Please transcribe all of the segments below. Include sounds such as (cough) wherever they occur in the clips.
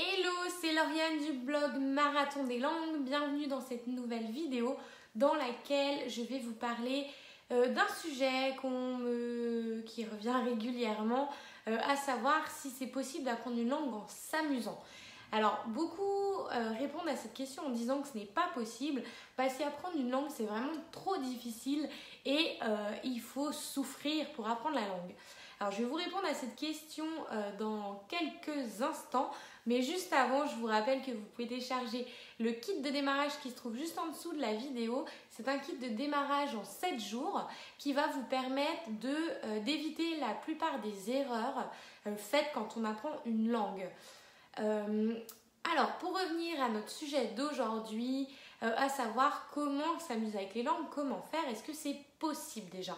Hello, c'est Lauriane du blog Marathon des langues. Bienvenue dans cette nouvelle vidéo dans laquelle je vais vous parler euh, d'un sujet qui revient régulièrement, euh, à savoir si c'est possible d'apprendre une langue en s'amusant. Alors, beaucoup euh, répondent à cette question en disant que ce n'est pas possible parce qu'apprendre une langue, c'est vraiment trop difficile et il faut souffrir pour apprendre la langue. Alors, je vais vous répondre à cette question dans quelques instants. Mais juste avant, je vous rappelle que vous pouvez télécharger le kit de démarrage qui se trouve juste en dessous de la vidéo. C'est un kit de démarrage en 7 jours qui va vous permettre euh, d'éviter la plupart des erreurs euh, faites quand on apprend une langue. Euh, alors, pour revenir à notre sujet d'aujourd'hui, à savoir comment s'amuser avec les langues, comment faire, est-ce que c'est possible déjà?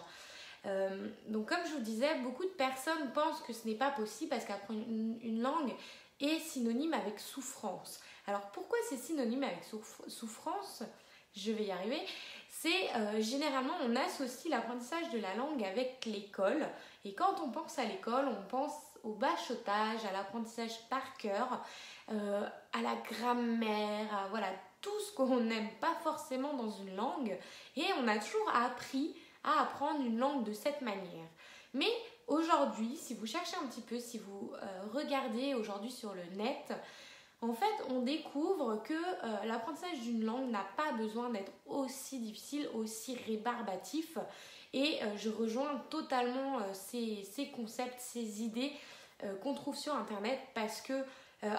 Donc comme je vous disais, beaucoup de personnes pensent que ce n'est pas possible parce qu'apprendre une langue, est synonyme avec souffrance. Alors pourquoi c'est synonyme avec souffrance? Je vais y arriver. C'est euh, généralement on associe l'apprentissage de la langue avec l'école et quand on pense à l'école, on pense au bachotage, à l'apprentissage par cœur, euh, à la grammaire, à voilà tout ce qu'on n'aime pas forcément dans une langue et on a toujours appris à apprendre une langue de cette manière. Mais Aujourd'hui, si vous cherchez un petit peu, si vous euh, regardez aujourd'hui sur le net, en fait, on découvre que euh, l'apprentissage d'une langue n'a pas besoin d'être aussi difficile, aussi rébarbatif. Et euh, je rejoins totalement ces, ces, concepts, ces idées qu'on trouve sur Internet parce que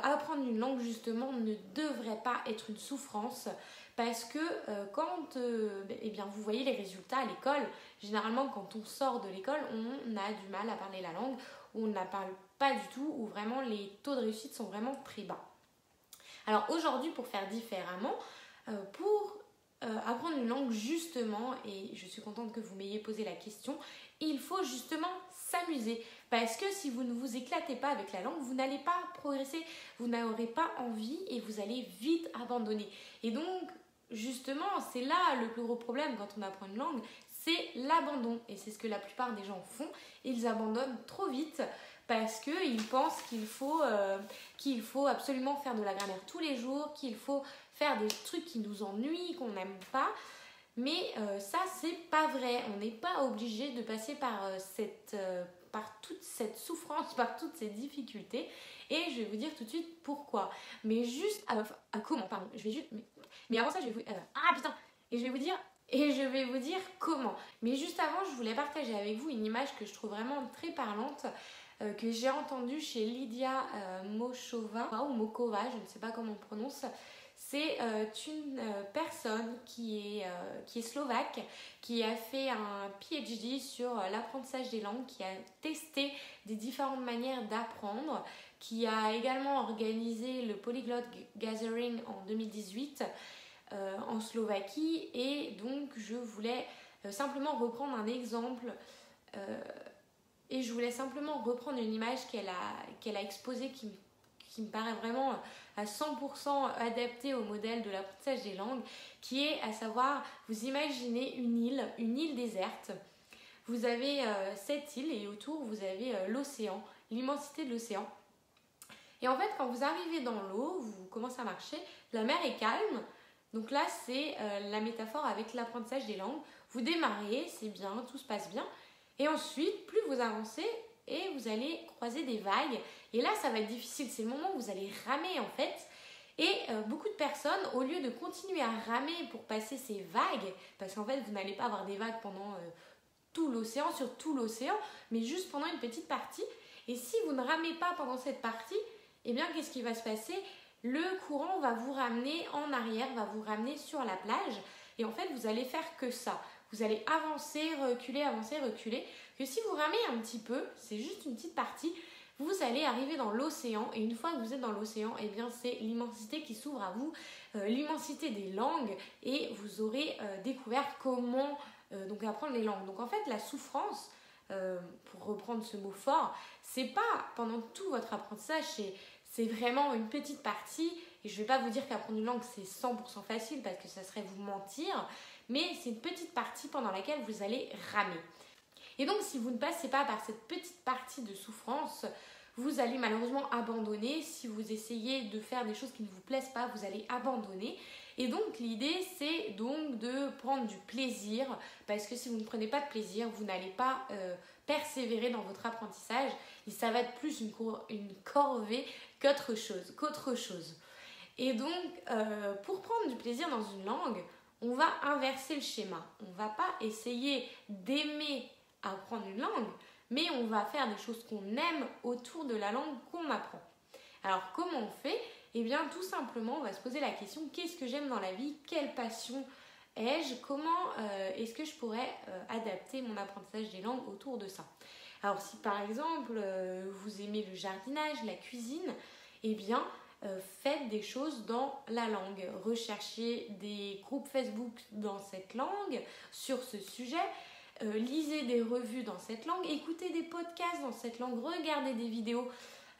apprendre une langue, justement, ne devrait pas être une souffrance parce que euh, quand euh, eh bien, vous voyez les résultats à l'école, généralement quand on sort de l'école, on a du mal à parler la langue, ou on ne la parle pas du tout, ou vraiment les taux de réussite sont vraiment très bas. Alors aujourd'hui, pour faire différemment, euh, pour apprendre une langue justement, et je suis contente que vous m'ayez posé la question, il faut justement s'amuser. Parce que si vous ne vous éclatez pas avec la langue, vous n'allez pas progresser, vous n'aurez pas envie et vous allez vite abandonner. Et donc, justement, c'est là le plus gros problème quand on apprend une langue, c'est l'abandon. Et c'est ce que la plupart des gens font. Ils abandonnent trop vite parce qu'ils pensent qu'il faut, euh, faut absolument faire de la grammaire tous les jours, qu'il faut faire des trucs qui nous ennuient, qu'on n'aime pas. Mais euh, ça, c'est pas vrai. On n'est pas obligé de passer par, euh, cette, par toute cette souffrance, (laughs) par toutes ces difficultés. Et je vais vous dire tout de suite pourquoi. Mais juste. à comment Pardon, je vais juste. Mais avant ça, je vais vous. Euh, ah putain Et je vais vous dire. Et je vais vous dire comment. Mais juste avant, je voulais partager avec vous une image que je trouve vraiment très parlante. Euh, que j'ai entendue chez Lydia euh, Mochova ou Mokova, je ne sais pas comment on prononce. C'est une personne qui est, qui est slovaque, qui a fait un PhD sur l'apprentissage des langues, qui a testé des différentes manières d'apprendre, qui a également organisé le Polyglot Gathering en 2018 euh, en Slovaquie. Et donc, je voulais euh, simplement reprendre un exemple euh, et je voulais simplement reprendre une image qu'elle a, qu'elle a exposée qui, qui me paraît vraiment à 100% adaptée au modèle de l'apprentissage des langues, qui est à savoir, vous imaginez une île, une île déserte. Vous avez cette île et autour vous avez l'océan, l'immensité de l'océan. Et en fait, quand vous arrivez dans l'eau, vous commencez à marcher, la mer est calme, donc là, c'est euh, la métaphore avec l'apprentissage des langues. Vous démarrez, c'est bien, tout se passe bien. Et ensuite, plus vous avancez, et vous allez croiser des vagues. Et là, ça va être difficile. C'est le moment où vous allez ramer en fait. Et euh, beaucoup de personnes, au lieu de continuer à ramer pour passer ces vagues, parce qu'en fait, vous n'allez pas avoir des vagues pendant euh, tout l'océan, sur tout l'océan, mais juste pendant une petite partie. Et si vous ne ramez pas pendant cette partie, eh bien, qu'est-ce qui va se passer? Le courant va vous ramener en arrière, va vous ramener sur la plage. Et en fait, vous allez faire que ça. Vous allez avancer, reculer, avancer, reculer. Que si vous ramez un petit peu, c'est juste une petite partie, vous allez arriver dans l'océan. Et une fois que vous êtes dans l'océan, eh bien, c'est l'immensité qui s'ouvre à vous, euh, l'immensité des langues. Et vous aurez euh, découvert comment euh, apprendre les langues. Donc en fait, la souffrance, pour reprendre ce mot fort, c'est pas pendant tout votre apprentissage, c'est vraiment une petite partie. Et je ne vais pas vous dire qu'apprendre une langue, c'est 100% facile parce que ça serait vous mentir. Mais c'est une petite partie pendant laquelle vous allez ramer. Et donc, si vous ne passez pas par cette petite partie de souffrance, vous allez malheureusement abandonner. Si vous essayez de faire des choses qui ne vous plaisent pas, vous allez abandonner. Et donc l'idée c'est donc de prendre du plaisir parce que si vous ne prenez pas de plaisir, vous n'allez pas euh, persévérer dans votre apprentissage et ça va être plus une, corvée qu'autre chose. Et donc euh, pour prendre du plaisir dans une langue, on va inverser le schéma. On ne va pas essayer d'aimer apprendre une langue, mais on va faire des choses qu'on aime autour de la langue qu'on apprend. Alors comment on fait? Eh bien tout simplement on va se poser la question qu'est-ce que j'aime dans la vie? Quelle passion ai-je? Comment euh, est-ce que je pourrais euh, adapter mon apprentissage des langues autour de ça? Alors si par exemple vous aimez le jardinage, la cuisine, eh bien faites des choses dans la langue. Recherchez des groupes Facebook dans cette langue sur ce sujet. lisez des revues dans cette langue, écoutez des podcasts dans cette langue, regardez des vidéos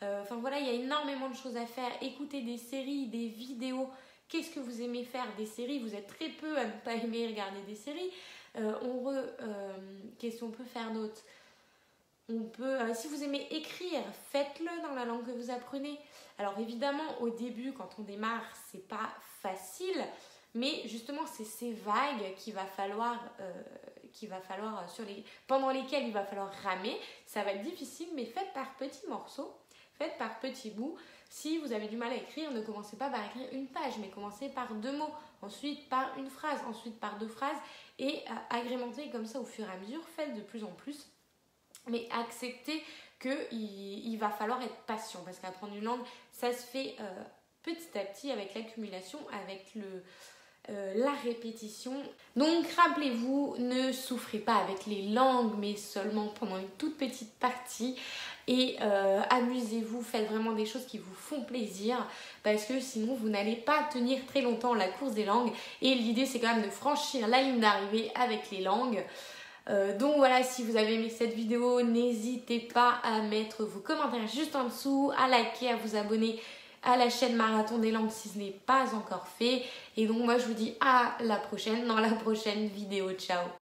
euh, enfin voilà, il y a énormément de choses à faire. Écoutez des séries, des vidéos. Qu'est-ce que vous aimez faire Des séries, vous êtes très peu à ne pas aimer regarder des séries. Euh, on euh, Qu'est-ce qu'on peut faire d'autre? On peut, si vous aimez écrire, faites-le dans la langue que vous apprenez. Alors évidemment, au début, quand on démarre, c'est pas facile, mais justement, c'est ces vagues qu'il va falloir, qu'il va falloir sur les, pendant lesquelles il va falloir ramer. Ça va être difficile, mais faites par petits morceaux. Faites par petits bouts. Si vous avez du mal à écrire, ne commencez pas par écrire une page, mais commencez par deux mots, ensuite par une phrase, ensuite par deux phrases, et euh, agrémentez comme ça au fur et à mesure. Faites de plus en plus, mais acceptez qu'il il va falloir être patient, parce qu'apprendre une langue, ça se fait euh, petit à petit avec l'accumulation, avec euh, la répétition. Donc rappelez-vous, ne souffrez pas avec les langues, mais seulement pendant une toute petite partie et euh, amusez-vous, faites vraiment des choses qui vous font plaisir parce que sinon vous n'allez pas tenir très longtemps la course des langues et l'idée c'est quand même de franchir la ligne d'arrivée avec les langues. Euh, donc voilà, si vous avez aimé cette vidéo, n'hésitez pas à mettre vos commentaires juste en dessous, à liker, à vous abonner à la chaîne Marathon des langues si ce n'est pas encore fait. Et donc moi je vous dis à la prochaine dans la prochaine vidéo. Ciao